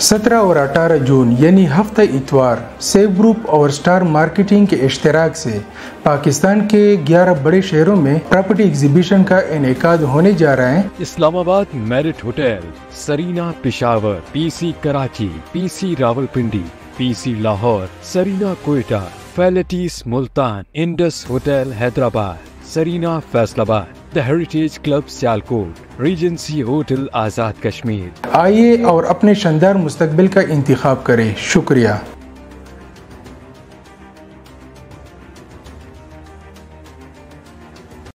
सत्रह और अठारह जून, यानी हफ़्ते इतवार सेव ग्रुप और स्टार मार्केटिंग के इश्तराक से पाकिस्तान के 11 बड़े शहरों में प्रॉपर्टी एग्जीबिशन का इनका होने जा रहा है। Islamabad Marriott hotel, Serena Peshawar, PC Karachi, PC Rawalpindi, PC Lahore, Serena Quetta Faletti's Multan, Indus hotel Hyderabad, Serena Faisalabad. The heritage club, Sialkot regency hotel, Azad Kashmir. आइए और अपने शानदार मुस्तकबिल का इंतखब करें। शुक्रिया।